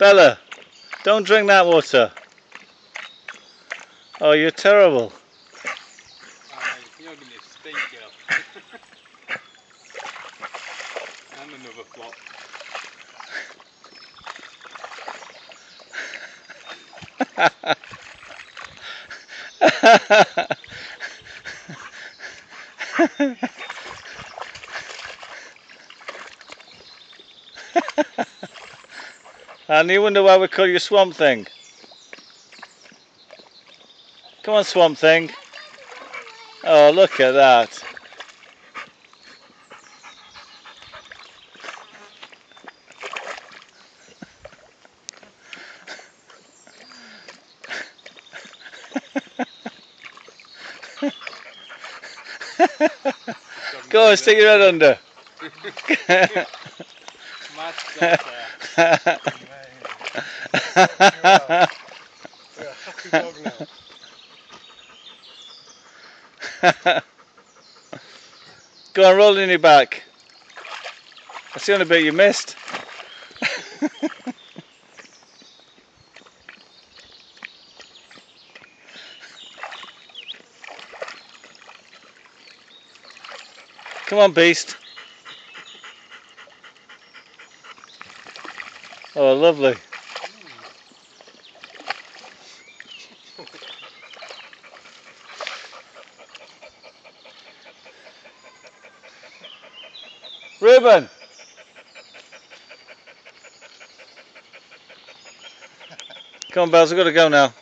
Bella, don't drink that water. Oh, you're terrible. and another flop. and you wonder why we call you Swamp Thing. Come on, Swamp Thing. Oh, look at that. Go on, stick your head under. Go on, roll in your back. That's the only bit you missed. Come on, beast. Oh, lovely. Reuben. Come on, Bells, we've got to go now.